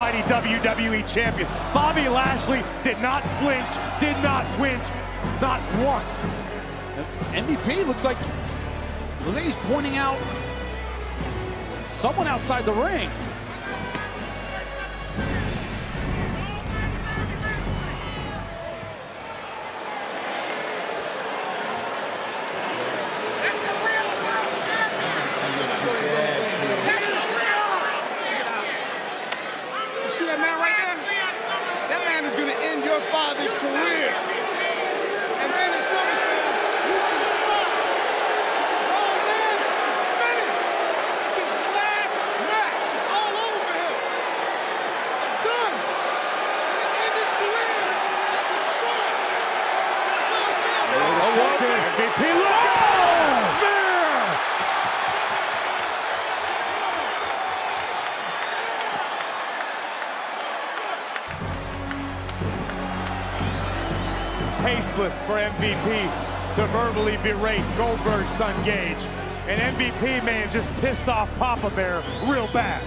mighty WWE champion. Bobby Lashley did not flinch, did not wince, not once. MVP looks like looks he's pointing out someone outside the ring. That man right there? That man is going to end your father's career. And then at SummerSlam, you the spot. This man is finished. It's his last match. It's all over for him. It's done. To end his career. That's all I'm saying. MVP. Tasteless for MVP to verbally berate Goldberg's son Gage. And MVP may have just pissed off Papa Bear real bad.